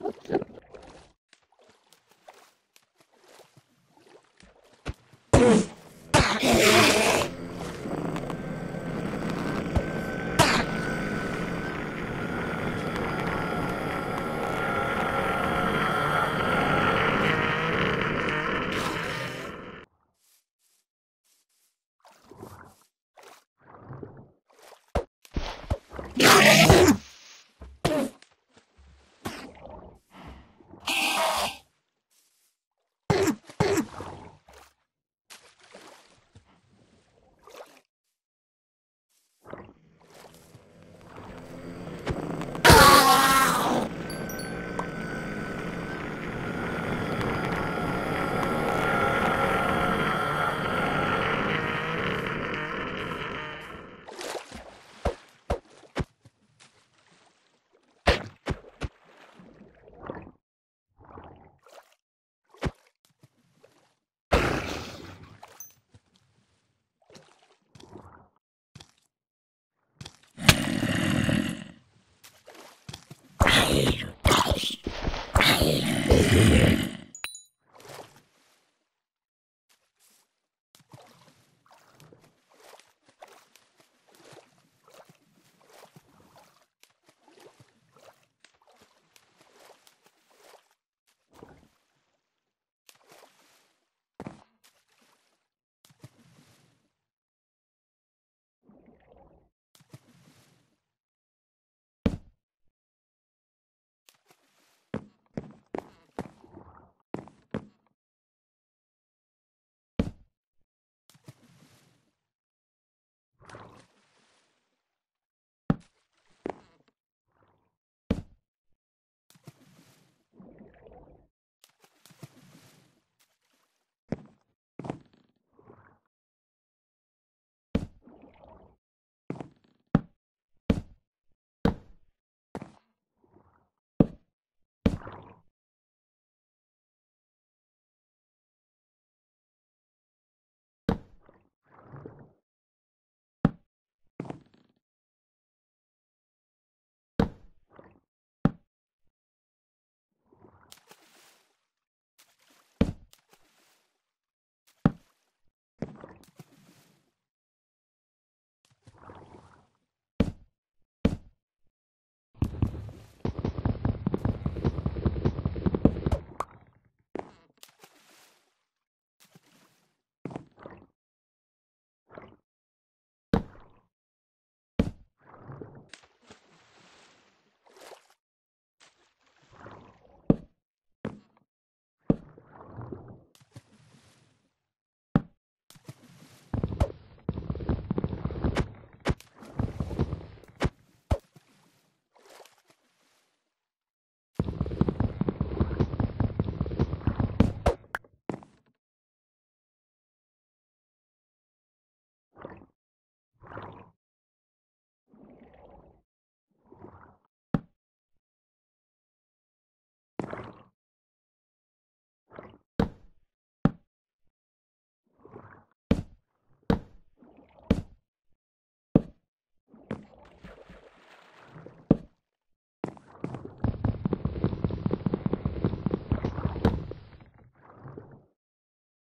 Yeah.